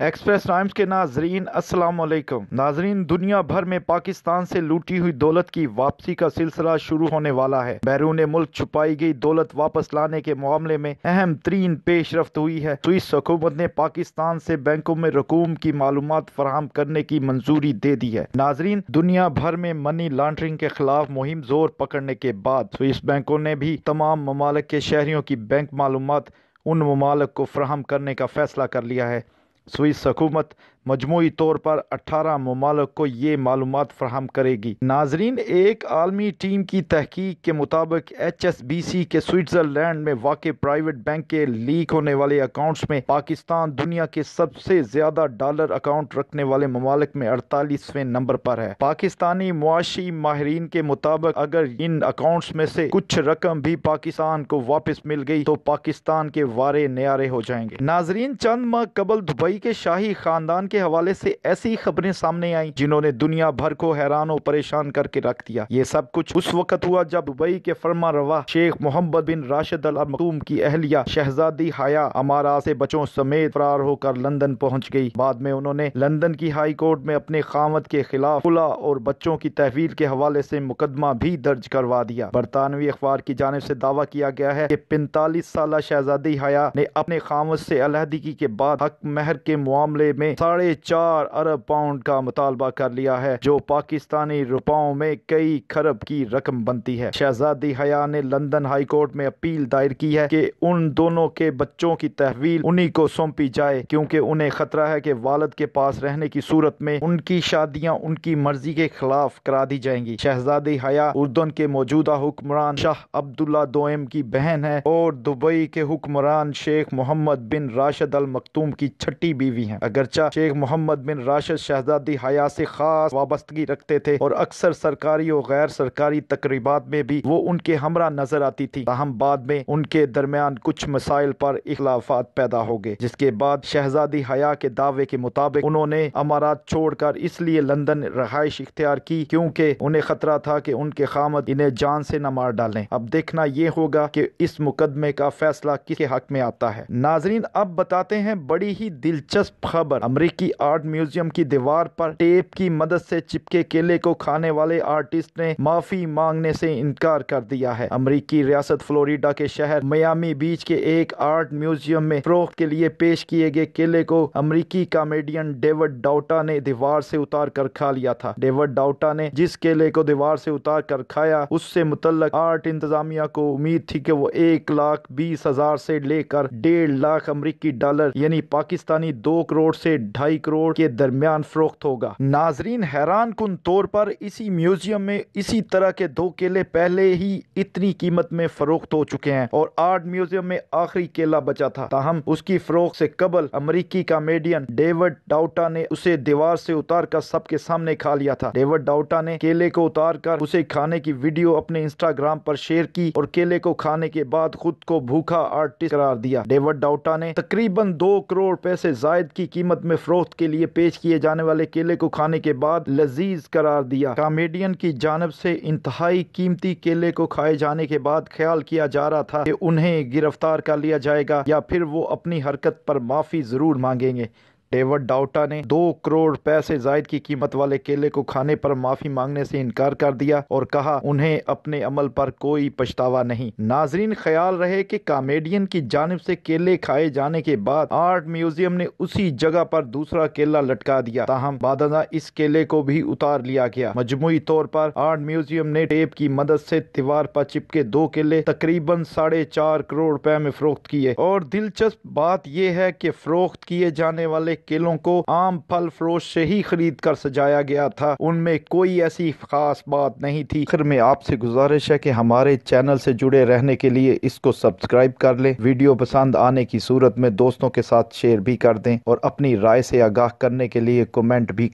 Express Times کے ناظرین، السلام علیکم۔ ناظرین، دنیا بھر میں پاکستان سے لوٹی ہوئی دولت کی واپسی کا سلسلہ شروع ہونے والا ہے۔ بیرون ملک چھپائی گئی دولت واپس لانے کے معاملے میں اہم ترین پیش رفت ہوئی ہے۔ سوئس حکومت نے پاکستان سے بینکوں میں رقوم کی معلومات فراہم کرنے کی منظوری دے دی ہے۔ ناظرین، دنیا بھر میں منی لانڈرنگ کے خلاف مہم زور پکڑنے کے بعد سوئس بینکوں نے بھی تمام ممالک کے شہریوں کی بینک معلومات ان ممالک کو فراہم کرنے کا فیصلہ کر لیا ہے۔ سوئس حکومت مجموعی طور پر اٹھارہ ممالک کو یہ معلومات فراہم کرے گی۔ ناظرین، ایک عالمی ٹیم کی تحقیق کے مطابق ایچ ایس بی سی کے سوئٹزرلینڈ میں واقع پرائیویٹ بینک کے لیک ہونے والے اکاؤنٹس میں پاکستان دنیا کے سب سے زیادہ ڈالر اکاؤنٹ رکھنے والے ممالک میں اڑتالیسویں نمبر پر ہے۔ پاکستانی معاشی ماہرین کے مطابق اگر ان اکاؤنٹس میں سے کچھ رقم بھی پاکستان کو واپس مل گئی تو پاکستان کے وارے نیارے ہو جائیں گے۔ ناظرین، چند ماہ قبل دبئی کے شاہی خاندان کے حوالے سے ایسی خبریں سامنے آئیں جنہوں نے دنیا بھر کو حیران و پریشان کر کے رکھ دیا۔ یہ سب کچھ اس وقت ہوا جب دبئی کے فرما روا شیخ محمد بن راشد المختوم کی اہلیہ شہزادی حیا امارا سے بچوں سمیت فرار ہو کر لندن پہنچ گئی۔ بعد میں انہوں نے لندن کی ہائی کورٹ میں اپنے خامد کے خلاف کھلا اور بچوں کی تحویل کے حوالے سے مقدمہ بھی درج کروا دیا۔ برطانوی اخبار کی جانب سے دعویٰ کیا گیا ہے کہ پینتالیس سالہ شہزادی حیا نے اپنے خامد سے علیحدگی کے بعد حق مہر کے معاملے میں ساڑھے چار ارب پاؤنڈ کا مطالبہ کر لیا ہے، جو پاکستانی روپاؤں میں کئی خرب کی رقم بنتی ہے۔ شہزادی حیا نے لندن ہائی کورٹ میں اپیل دائر کی ہے کہ ان دونوں کے بچوں کی تحویل انہی کو سونپی جائے، کیونکہ انہیں خطرہ ہے کہ والد کے پاس رہنے کی صورت میں ان کی شادیاں ان کی مرضی کے خلاف کرا دی جائیں گی۔ شہزادی حیا اردن کے موجودہ حکمران شاہ عبداللہ دوئم کی بہن ہے اور دبئی کے حکمران شیخ محمد بن راشد المختوم کی چھٹی بیوی ہیں۔ اگرچہ شیخ محمد بن راشد شہزادی حیا سے خاص وابستگی رکھتے تھے اور اکثر سرکاری اور غیر سرکاری تقریبات میں بھی وہ ان کے ہمراہ نظر آتی تھی۔ تاہم بعد میں ان کے درمیان کچھ مسائل پر اختلافات پیدا ہو گئے، جس کے بعد شہزادی حیا کے دعوے کے مطابق انہوں نے امارات چھوڑ کر اس لیے لندن رہائش اختیار کی کیونکہ انہیں خطرہ تھا کہ ان کے خامد انہیں جان سے نہ مار ڈالیں۔ اب دیکھنا یہ ہوگا کہ اس مقدمے کا فیصلہ کس کے حق میں آتا ہے۔ ناظرین، اب بتاتے ہیں بڑی ہی دلچسپ خبر۔ امریکی آرٹ میوزیم کی دیوار پر ٹیپ کی مدد سے چپکے کیلے کو کھانے والے آرٹسٹ نے معافی مانگنے سے انکار کر دیا ہے۔ امریکی ریاست فلوریڈا کے شہر میامی بیچ کے ایک آرٹ میوزیم میں فروخت کے لیے پیش کیے گئے کیلے کو امریکی کامیڈین ڈیوڈ ڈاؤٹا نے دیوار سے اتار کر کھا لیا تھا۔ ڈیوڈ ڈاؤٹا نے جس کیلے کو دیوار سے اتار کر کھایا، اس سے متعلق آرٹ انتظامیہ کو امید تھی کہ وہ ایک لاکھ بیس ہزار سے لے کر ڈیڑھ لاکھ امریکی ڈالر یعنی پاکستانی دو کروڑ سے ڈھائی کروڑ کے درمیان فروخت ہوگا۔ ناظرین، حیران کن طور پر اسی میوزیم میں اسی طرح کے دو کیلے پہلے ہی اتنی قیمت میں فروخت ہو چکے ہیں اور آرٹ میوزیم میں آخری کیلا بچا تھا۔ تاہم، اس کی فروخت سے قبل امریکی کامیڈین ڈیوڈ ڈاؤٹا نے اسے دیوار سے اتار کر سب کے سامنے کھا لیا تھا۔ ڈیوڈ ڈاؤٹا نے کیلے کو اتار کر اسے کھانے کی ویڈیو اپنے انسٹاگرام پر شیئر کی اور کیلے کو کھانے کے بعد خود کو بھوکا آرٹسٹ قرار دیا۔ ڈیوڈ ڈاؤٹا نے تقریباً دو کروڑ پیسے زائد کی قیمت میں فروخت کے لیے پیش کیے جانے والے کیلے کو کھانے کے بعد لذیذ قرار دیا۔ کامیڈین کی جانب سے انتہائی قیمتی کیلے کو کھائے جانے کے بعد خیال کیا جا رہا تھا کہ انہیں گرفتار کر لیا جائے گا یا پھر وہ اپنی حرکت پر معافی ضرور مانگیں گے۔ ڈیوڈ ڈاؤٹا نے دو کروڑ پیسے زائد کی قیمت والے کیلے کو کھانے پر معافی مانگنے سے انکار کر دیا اور کہا، انہیں اپنے عمل پر کوئی پچھتاوا نہیں۔ ناظرین، خیال رہے کہ کامیڈین کی جانب سے کیلے کھائے جانے کے بعد آرٹ میوزیم نے اسی جگہ پر دوسرا کیلا لٹکا دیا۔ تاہم بعد اس کیلے کو بھی اتار لیا گیا۔ مجموعی طور پر آرٹ میوزیم نے ٹیپ کی مدد سے دیوار پر چپکے دو کیلے تقریباً ساڑھے چار کروڑ روپے میں فروخت کیے۔ اور دلچسپ بات یہ ہے کہ فروخت کیے جانے والے کیلوں کو عام پھل فروش سے ہی خرید کر سجایا گیا تھا۔ ان میں کوئی ایسی خاص بات نہیں تھی۔ آخر میں آپ سے گزارش ہے کہ ہمارے چینل سے جڑے رہنے کے لیے اس کو سبسکرائب کر لیں۔ ویڈیو پسند آنے کی صورت میں دوستوں کے ساتھ شیئر بھی کر دیں اور اپنی رائے سے آگاہ کرنے کے لیے کومنٹ بھی